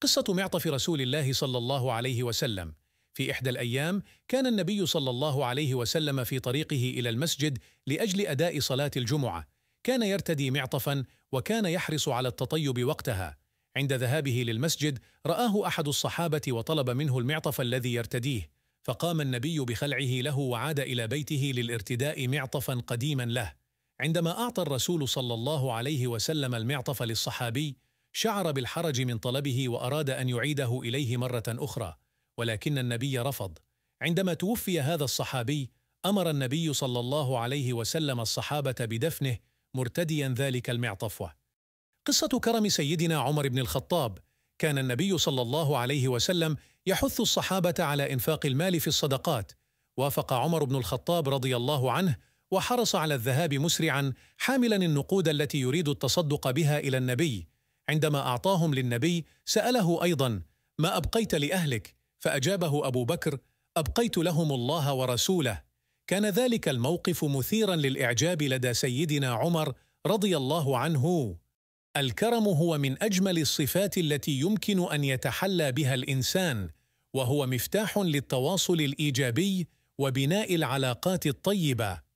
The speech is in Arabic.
قصة معطف رسول الله صلى الله عليه وسلم. في إحدى الأيام كان النبي صلى الله عليه وسلم في طريقه إلى المسجد لأجل أداء صلاة الجمعة. كان يرتدي معطفا وكان يحرص على التطيب وقتها. عند ذهابه للمسجد رآه أحد الصحابة وطلب منه المعطف الذي يرتديه. فقام النبي بخلعه له وعاد إلى بيته للارتداء معطفا قديما له. عندما أعطى الرسول صلى الله عليه وسلم المعطف للصحابي شعر بالحرج من طلبه وأراد أن يعيده إليه مرة أخرى ولكن النبي رفض. عندما توفي هذا الصحابي أمر النبي صلى الله عليه وسلم الصحابة بدفنه مرتديا ذلك المعطف قصة كرم سيدنا عمر بن الخطاب كان النبي صلى الله عليه وسلم يحث الصحابة على إنفاق المال في الصدقات. وافق عمر بن الخطاب رضي الله عنه وحرص على الذهاب مسرعا حاملا النقود التي يريد التصدق بها إلى النبي. عندما أعطاهم للنبي سأله أيضا ما أبقيت لأهلك؟ فأجابه أبو بكر أبقيت لهم الله ورسوله. كان ذلك الموقف مثيرا للإعجاب لدى سيدنا عمر رضي الله عنه. الكرم هو من أجمل الصفات التي يمكن أن يتحلى بها الإنسان وهو مفتاح للتواصل الإيجابي وبناء العلاقات الطيبة.